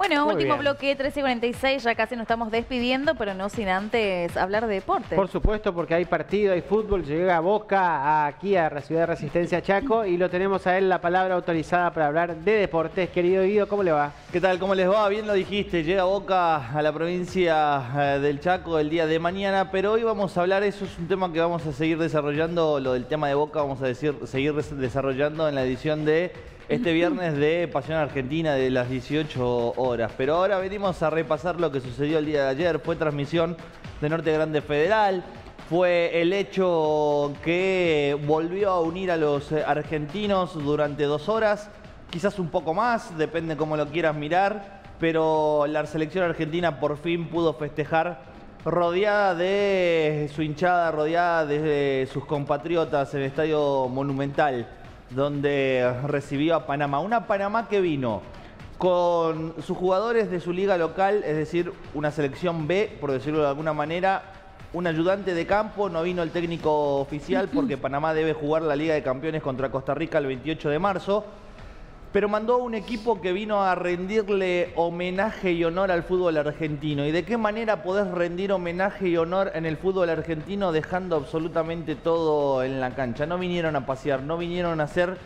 Bueno, Muy último bien. bloque, 13.46, ya casi nos estamos despidiendo, pero no sin antes hablar de deporte. Por supuesto, porque hay partido, hay fútbol, llega Boca aquí a la ciudad de Resistencia Chaco y lo tenemos a él la palabra autorizada para hablar de deportes. Querido Guido, ¿cómo le va? ¿Qué tal? ¿Cómo les va? Bien lo dijiste, llega Boca a la provincia eh, del Chaco el día de mañana, pero hoy vamos a hablar, eso es un tema que vamos a seguir desarrollando, lo del tema de Boca vamos a decir, seguir des- desarrollando en la edición de este viernes de Pasión Argentina de las 18 horas. Pero ahora venimos a repasar lo que sucedió el día de ayer, fue transmisión de Norte Grande Federal, fue el hecho que volvió a unir a los eh, argentinos durante dos horas, quizás un poco más, depende cómo lo quieras mirar, pero la selección argentina por fin pudo festejar rodeada de su hinchada, rodeada de sus compatriotas en el Estadio Monumental, donde recibió a Panamá. Una Panamá que vino con sus jugadores de su liga local, es decir, una selección B, por decirlo de alguna manera, un ayudante de campo, no vino el técnico oficial porque Panamá debe jugar la Liga de Campeones contra Costa Rica el 28 de marzo, pero mandó un equipo que vino a rendirle homenaje y honor al fútbol argentino. ¿Y de qué manera podés rendir homenaje y honor en el fútbol argentino dejando absolutamente todo en la cancha? No vinieron a pasear, no vinieron a ser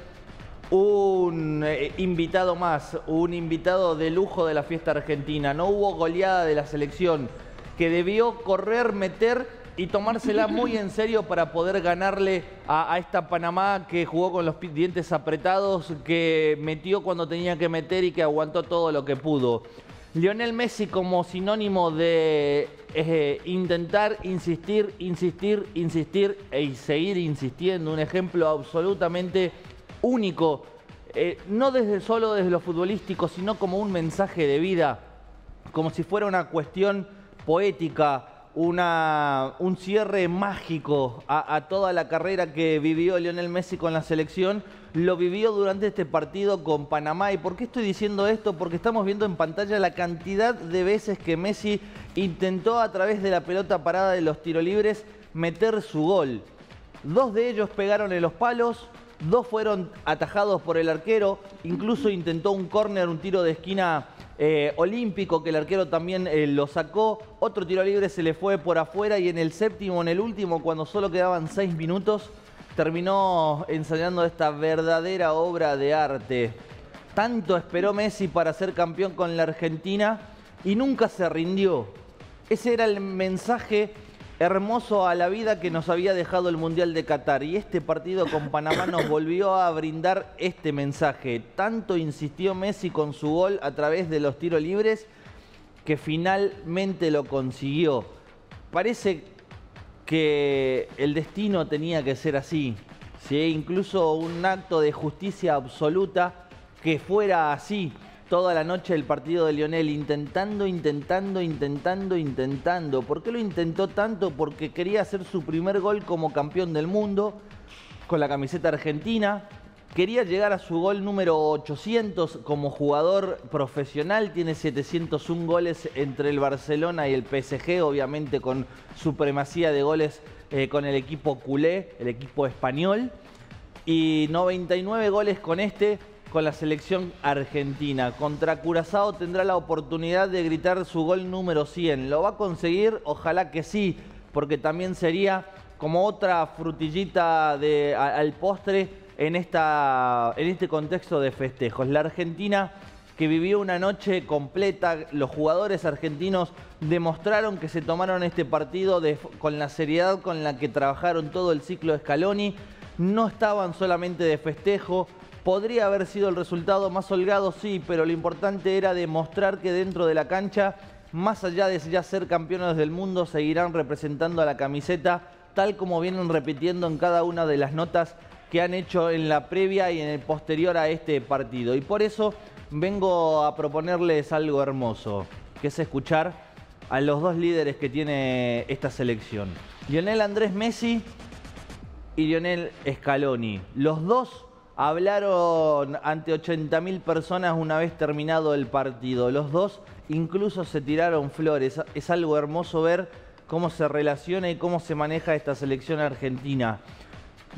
un eh, invitado más, un invitado de lujo de la fiesta argentina. No hubo goleada de la selección que debió correr, meter y tomársela muy en serio para poder ganarle a, esta Panamá que jugó con los dientes apretados, que metió cuando tenía que meter y que aguantó todo lo que pudo. Lionel Messi como sinónimo de eh, intentar insistir, insistir, insistir e- seguir insistiendo. Un ejemplo absolutamente único, eh, no desde solo desde lo futbolístico, sino como un mensaje de vida, como si fuera una cuestión poética, un cierre mágico a, a toda la carrera que vivió Lionel Messi con la selección, lo vivió durante este partido con Panamá. ¿Y por qué estoy diciendo esto? Porque estamos viendo en pantalla la cantidad de veces que Messi intentó a través de la pelota parada de los tiro libres meter su gol. Dos de ellos pegaron en los palos, dos fueron atajados por el arquero, incluso intentó un córner, un tiro de esquina eh, olímpico que el arquero también eh, lo sacó, otro tiro libre se le fue por afuera y en el séptimo, en el último, cuando solo quedaban seis minutos, terminó ensayando esta verdadera obra de arte. Tanto esperó Messi para ser campeón con la Argentina y nunca se rindió. Ese era el mensaje hermoso a la vida que nos había dejado el Mundial de Qatar. Y este partido con Panamá nos volvió a brindar este mensaje. Tanto insistió Messi con su gol a través de los tiros libres que finalmente lo consiguió. Parece que el destino tenía que ser así. ¿sí? Incluso un acto de justicia absoluta que fuera así toda la noche el partido de Lionel, intentando, intentando, intentando, intentando. ¿Por qué lo intentó tanto? Porque quería hacer su primer gol como campeón del mundo con la camiseta argentina. Quería llegar a su gol número 800 como jugador profesional. Tiene 701 goles entre el Barcelona y el PSG, obviamente con supremacía de goles eh, con el equipo culé, el equipo español. Y 99 goles con este, con la selección argentina. Contra Curazao tendrá la oportunidad de gritar su gol número 100. ¿Lo va a conseguir? Ojalá que sí, porque también sería como otra frutillita de, al postre en, esta, en este contexto de festejos. La Argentina que vivió una noche completa, los jugadores argentinos demostraron que se tomaron este partido con la seriedad con la que trabajaron todo el ciclo de Scaloni, no estaban solamente de festejo, podría haber sido el resultado más holgado, sí, pero lo importante era demostrar que dentro de la cancha, más allá de ya ser campeones del mundo, seguirán representando a la camiseta, tal como vienen repitiendo en cada una de las notas que han hecho en la previa y en el posterior a este partido. Y por eso vengo a proponerles algo hermoso, que es escuchar a los dos líderes que tiene esta selección. Lionel Andrés Messi y Lionel Scaloni. Los dos hablaron ante 80.000 personas una vez terminado el partido. Los dos incluso se tiraron flores. Es algo hermoso ver cómo se relaciona y cómo se maneja esta selección argentina.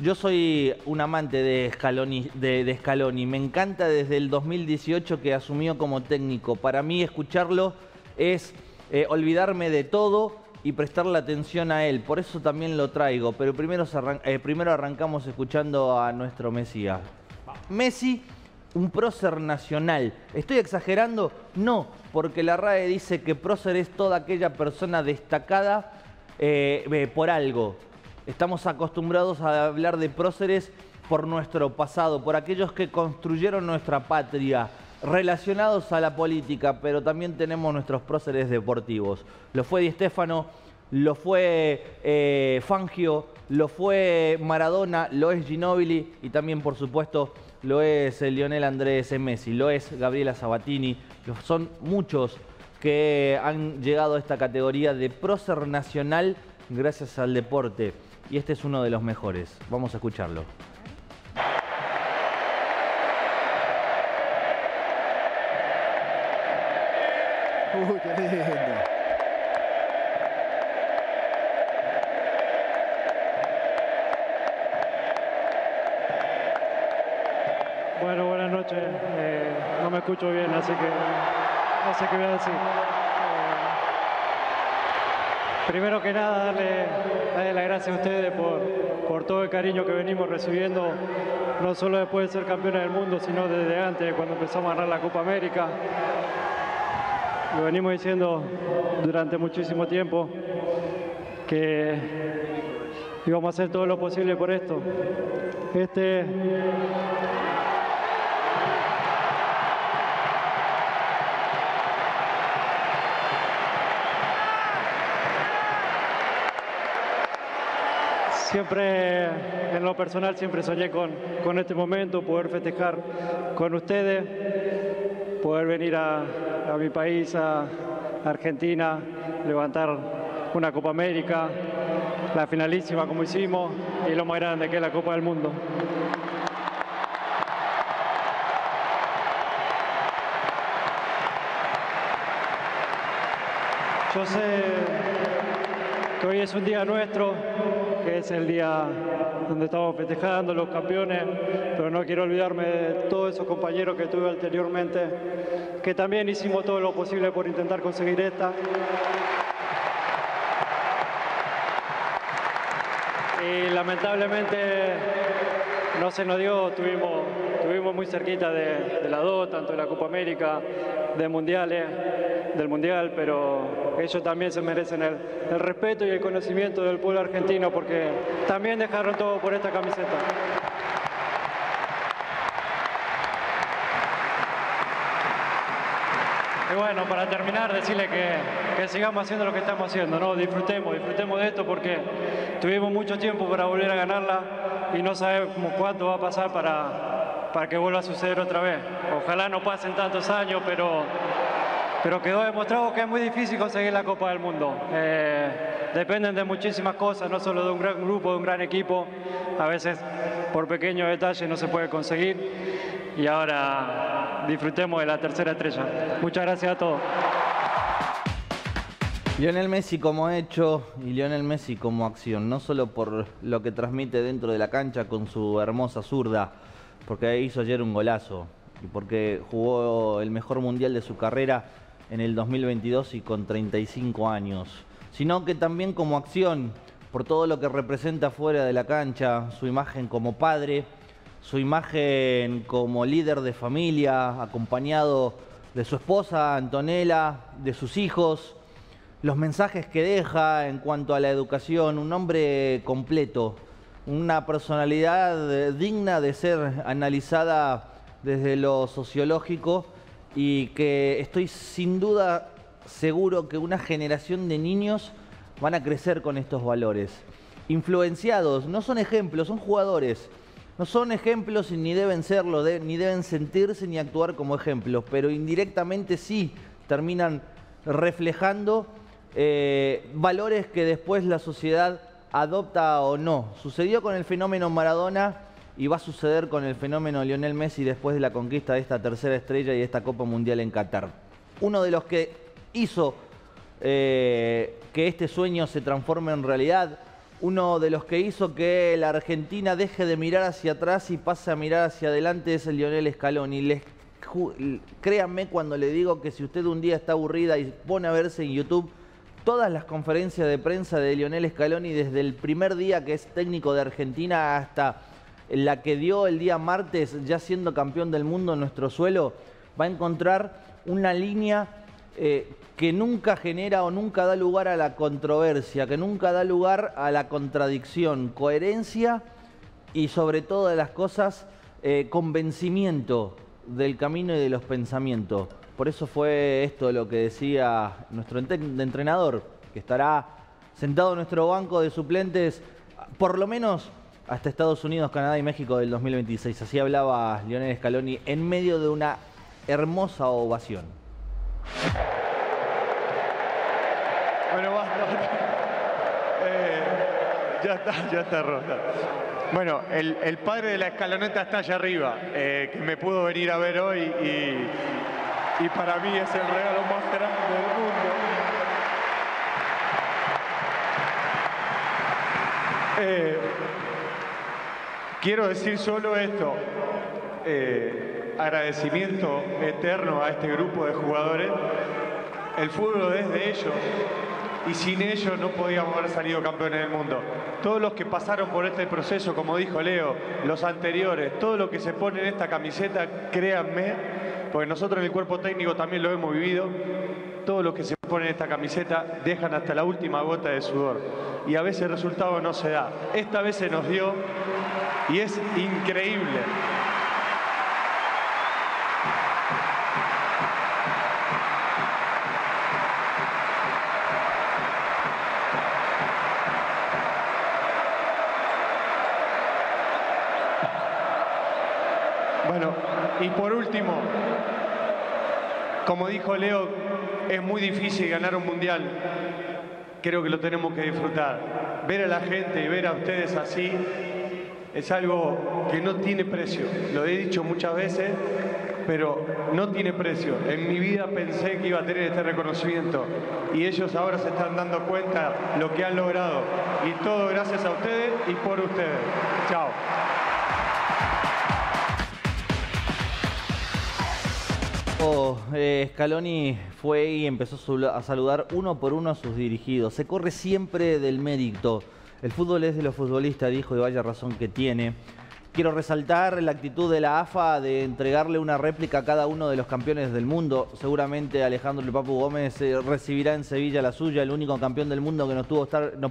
Yo soy un amante de Scaloni, de, Scaloni. Me encanta desde el 2018 que asumió como técnico. Para mí escucharlo es eh, olvidarme de todo y prestarle atención a él. Por eso también lo traigo. Pero primero, eh, primero arrancamos escuchando a nuestro Mesías. Messi, un prócer nacional. ¿Estoy exagerando? No, porque la RAE dice que prócer es toda aquella persona destacada eh, eh, por algo. Estamos acostumbrados a hablar de próceres por nuestro pasado, por aquellos que construyeron nuestra patria, relacionados a la política, pero también tenemos nuestros próceres deportivos. Lo fue Di Stéfano, lo fue eh, Fangio, lo fue Maradona, lo es Ginóbili y también, por supuesto, lo es el Lionel Andrés Messi, lo es Gabriela Sabatini. Son muchos que han llegado a esta categoría de prócer nacional gracias al deporte. Y este es uno de los mejores. Vamos a escucharlo. Bueno, buenas noches. Eh, no me escucho bien, así que no sé qué voy a decir. Eh, primero que nada, darle, darle las gracias a ustedes por, por todo el cariño que venimos recibiendo, no solo después de ser campeones del mundo, sino desde antes, cuando empezamos a ganar la Copa América. Lo venimos diciendo durante muchísimo tiempo que íbamos a hacer todo lo posible por esto. Este Siempre, en lo personal, siempre soñé con, con este momento, poder festejar con ustedes, poder venir a, a mi país, a Argentina, levantar una Copa América, la finalísima como hicimos y lo más grande que es la Copa del Mundo. Yo sé que hoy es un día nuestro, que es el día donde estamos festejando los campeones, pero no quiero olvidarme de todos esos compañeros que tuve anteriormente, que también hicimos todo lo posible por intentar conseguir esta. Y lamentablemente no se nos dio, tuvimos, muy cerquita de, de la tanto de la Copa América, de mundiales, del mundial, pero ellos también se merecen el, respeto y el conocimiento del pueblo argentino porque también dejaron todo por esta camiseta. Y bueno, para terminar, decirle que, que sigamos haciendo lo que estamos haciendo, ¿no? Disfrutemos, disfrutemos de esto porque tuvimos mucho tiempo para volver a ganarla y no sabemos cuánto va a pasar para, para que vuelva a suceder otra vez. Ojalá no pasen tantos años, pero, pero quedó demostrado que es muy difícil conseguir la Copa del Mundo. Eh, dependen de muchísimas cosas, no solo de un gran grupo, de un gran equipo. A veces por pequeños detalles no se puede conseguir. Y ahora disfrutemos de la tercera estrella. Muchas gracias a todos. Lionel Messi como hecho y Lionel Messi como acción, no solo por lo que transmite dentro de la cancha con su hermosa zurda, porque hizo ayer un golazo y porque jugó el mejor mundial de su carrera en el 2022 y con 35 años, sino que también como acción, por todo lo que representa fuera de la cancha, su imagen como padre, su imagen como líder de familia, acompañado de su esposa Antonella, de sus hijos, los mensajes que deja en cuanto a la educación, un hombre completo, una personalidad digna de ser analizada desde lo sociológico y que estoy sin duda seguro que una generación de niños van a crecer con estos valores. Influenciados, no son ejemplos, son jugadores. No son ejemplos y ni deben serlo, ni deben sentirse ni actuar como ejemplos, pero indirectamente sí terminan reflejando eh, valores que después la sociedad adopta o no. Sucedió con el fenómeno Maradona y va a suceder con el fenómeno Lionel Messi después de la conquista de esta tercera estrella y esta Copa Mundial en Qatar. Uno de los que hizo eh, que este sueño se transforme en realidad Uno de los que hizo que la Argentina deje de mirar hacia atrás y pase a mirar hacia adelante es el Lionel Scaloni. Les, créanme cuando le digo que si usted un día está aburrida y pone a verse en YouTube todas las conferencias de prensa de Lionel Scaloni desde el primer día que es técnico de Argentina hasta la que dio el día martes ya siendo campeón del mundo en nuestro suelo, va a encontrar una línea eh, que nunca genera o nunca da lugar a la controversia, que nunca da lugar a la contradicción, coherencia y sobre todas las cosas eh, convencimiento del camino y de los pensamientos. Por eso fue esto lo que decía nuestro entrenador, que estará sentado en nuestro banco de suplentes por lo menos hasta Estados Unidos, Canadá y México del 2026. Así hablaba Lionel Scaloni en medio de una hermosa ovación. Bueno, basta. Eh, ya está, ya está rota. Bueno, el, el padre de la escaloneta está allá arriba, eh, que me pudo venir a ver hoy y, y para mí es el regalo más grande del mundo. Eh, quiero decir solo esto. eh, agradecimiento eterno a este grupo de jugadores. El fútbol es de ellos y sin ellos no podíamos haber salido campeones del mundo. Todos los que pasaron por este proceso, como dijo Leo, los anteriores, todo lo que se pone en esta camiseta, créanme, porque nosotros en el cuerpo técnico también lo hemos vivido, todo lo que se pone en esta camiseta dejan hasta la última gota de sudor. Y a veces el resultado no se da. Esta vez se nos dio y es increíble. Bueno, y por último, como dijo Leo, es muy difícil ganar un mundial. Creo que lo tenemos que disfrutar. Ver a la gente y ver a ustedes así es algo que no tiene precio. Lo he dicho muchas veces, pero no tiene precio. En mi vida pensé que iba a tener este reconocimiento y ellos ahora se están dando cuenta lo que han logrado. Y todo gracias a ustedes y por ustedes. Chao. Oh, eh, Scaloni fue y empezó a saludar uno por uno a sus dirigidos. Se corre siempre del mérito. El fútbol es de los futbolistas, dijo, y vaya razón que tiene. Quiero resaltar la actitud de la AFA de entregarle una réplica a cada uno de los campeones del mundo. Seguramente Alejandro El Gómez eh, recibirá en Sevilla la suya, el único campeón del mundo que no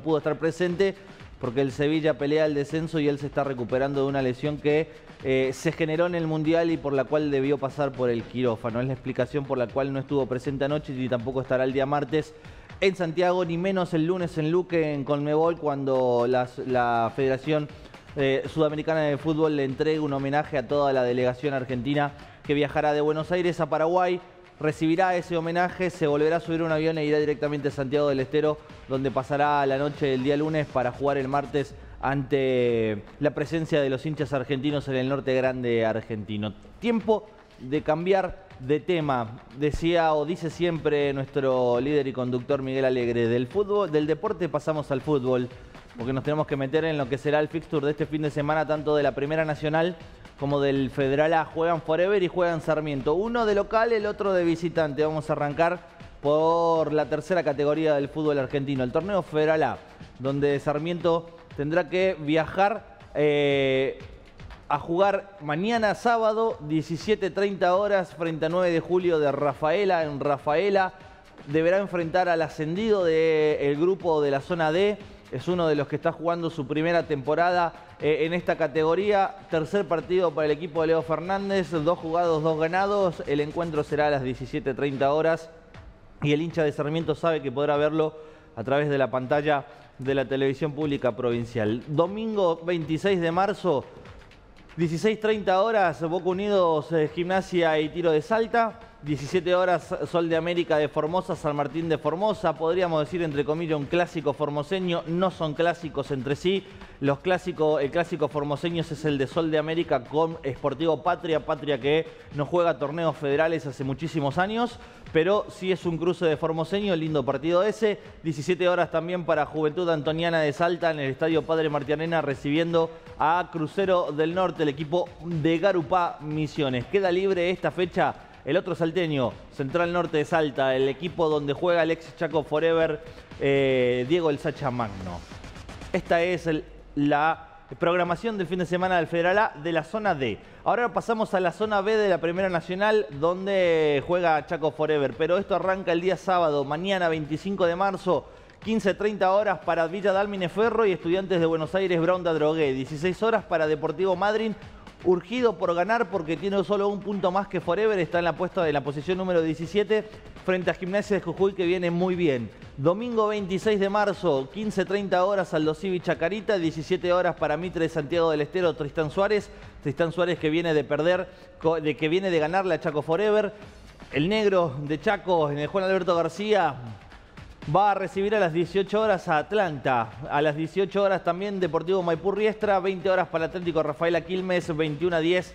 pudo estar presente, porque el Sevilla pelea el descenso y él se está recuperando de una lesión que eh, se generó en el Mundial y por la cual debió pasar por el quirófano. Es la explicación por la cual no estuvo presente anoche y tampoco estará el día martes en Santiago, ni menos el lunes en Luque, en Conmebol, cuando la Federación eh, Sudamericana de Fútbol le entrega un homenaje a toda la delegación argentina que viajará de Buenos Aires a Paraguay. Recibirá ese homenaje, se volverá a subir un avión e irá directamente a Santiago del Estero, donde pasará la noche del día lunes para jugar el martes ante la presencia de los hinchas argentinos en el norte grande argentino. Tiempo de cambiar de tema. Decía o dice siempre nuestro líder y conductor Miguel Alegre, del fútbol, del deporte pasamos al fútbol, porque nos tenemos que meter en lo que será el fixture de este fin de semana, tanto de la Primera Nacional como del Federal A. Juegan Forever y juegan Sarmiento. Uno de local, el otro de visitante. Vamos a arrancar por la tercera categoría del fútbol argentino, el torneo Federal A, donde Sarmiento tendrá que viajar eh, a jugar mañana sábado 17.30 horas frente a 9 de julio de Rafaela en Rafaela. Deberá enfrentar al ascendido del grupo de la zona D. Es uno de los que está jugando su primera temporada eh, en esta categoría. Tercer partido para el equipo de Leo Fernández. Dos jugados, dos ganados. El encuentro será a las 17.30 horas. Y el hincha de Sarmiento sabe que podrá verlo a través de la pantalla de la televisión pública provincial. Domingo 26 de marzo, 16.30 horas, Boca Unidos, eh, Gimnasia y Tiro de Salta. 17 horas Sol de América de Formosa, San Martín de Formosa, podríamos decir entre comillas un clásico formoseño, no son clásicos entre sí, los clásicos, el clásico formoseño es el de Sol de América con Sportivo Patria, Patria que no juega torneos federales hace muchísimos años, pero sí es un cruce de formoseño, lindo partido ese, 17 horas también para Juventud Antoniana de Salta en el Estadio Padre Martianena recibiendo a Crucero del Norte, el equipo de Garupá Misiones. Queda libre esta fecha el otro salteño, Central Norte de Salta, el equipo donde juega el ex Chaco Forever, eh, Diego El Sacha Magno. Esta es la programación del fin de semana del Federal A de la zona D. Ahora pasamos a la zona B de la Primera Nacional, donde juega Chaco Forever. Pero esto arranca el día sábado, mañana 25 de marzo, 15.30 horas para Villa Dálmine Ferro y Estudiantes de Buenos Aires Bronda Drogué. 16 horas para Deportivo Madryn urgido por ganar porque tiene solo un punto más que Forever, está en la, puesta, en la posición número 17 frente a Gimnasia de Jujuy que viene muy bien. Domingo 26 de marzo, 15.30 horas Civi Chacarita, 17 horas para Mitre de Santiago del Estero, Tristán Suárez. Tristán Suárez que viene de perder, de que viene de ganarle a Chaco Forever. El negro de Chaco en el Juan Alberto García va a recibir a las 18 horas a Atlanta. A las 18 horas también Deportivo Maipú Riestra, 20 horas para Atlético Rafael Aquilmes, 21 a 10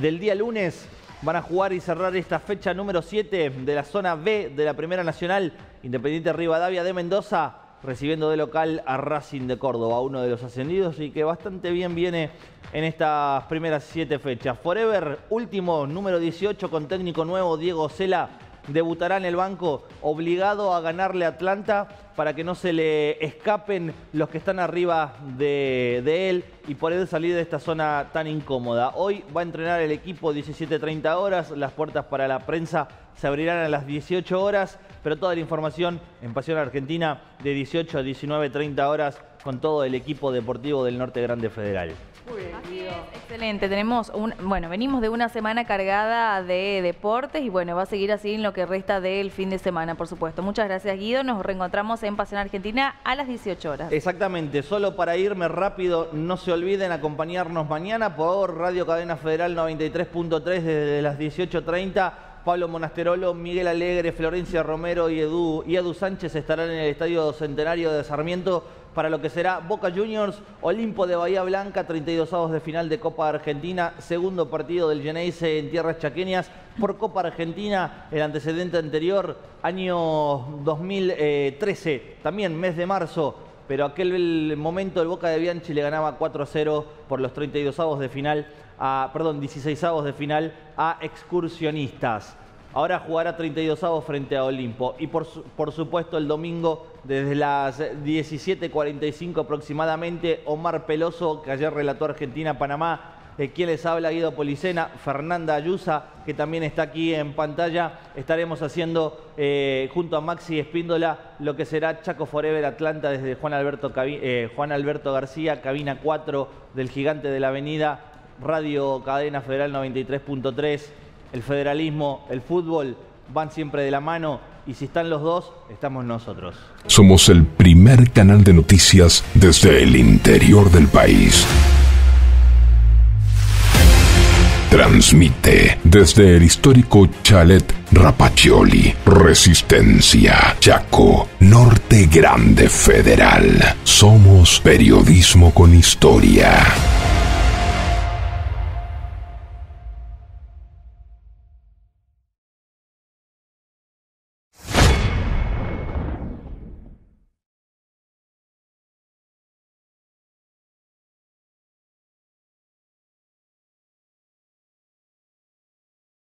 del día lunes. Van a jugar y cerrar esta fecha número 7 de la zona B de la Primera Nacional. Independiente Rivadavia de Mendoza recibiendo de local a Racing de Córdoba, uno de los ascendidos y que bastante bien viene en estas primeras siete fechas. Forever, último, número 18 con técnico nuevo, Diego Cela debutará en el banco obligado a ganarle a Atlanta para que no se le escapen los que están arriba de, él y poder salir de esta zona tan incómoda. Hoy va a entrenar el equipo 17.30 horas, las puertas para la prensa se abrirán a las 18 horas, pero toda la información en Pasión Argentina de 18 a 19.30 horas con todo el equipo deportivo del Norte Grande Federal. Excelente, tenemos un, bueno, venimos de una semana cargada de deportes y bueno, va a seguir así en lo que resta del fin de semana, por supuesto. Muchas gracias Guido, nos reencontramos en Pasión Argentina a las 18 horas. Exactamente, solo para irme rápido, no se olviden acompañarnos mañana por Radio Cadena Federal 93.3 desde las 18.30. Pablo Monasterolo, Miguel Alegre, Florencia Romero y Edu, y Edu Sánchez estarán en el Estadio Centenario de Sarmiento para lo que será Boca Juniors, Olimpo de Bahía Blanca, 32 avos de final de Copa Argentina, segundo partido del Geneise en tierras chaqueñas por Copa Argentina, el antecedente anterior, año 2013, también mes de marzo, pero aquel momento el Boca de Bianchi le ganaba 4 a 0 por los 32 avos de final, a, perdón, 16 avos de final a excursionistas. Ahora jugará 32 avos frente a Olimpo. Y por, por supuesto el domingo desde las 17.45 aproximadamente, Omar Peloso, que ayer relató Argentina-Panamá, eh, quien les habla, Guido Policena, Fernanda Ayusa, que también está aquí en pantalla. Estaremos haciendo eh, junto a Maxi Espíndola lo que será Chaco Forever Atlanta desde Juan Alberto, eh, Juan Alberto García, cabina 4 del Gigante de la Avenida, Radio Cadena Federal 93.3 el federalismo, el fútbol van siempre de la mano y si están los dos, estamos nosotros. Somos el primer canal de noticias desde el interior del país. Transmite desde el histórico chalet Rapacioli, Resistencia, Chaco, Norte Grande Federal. Somos periodismo con historia.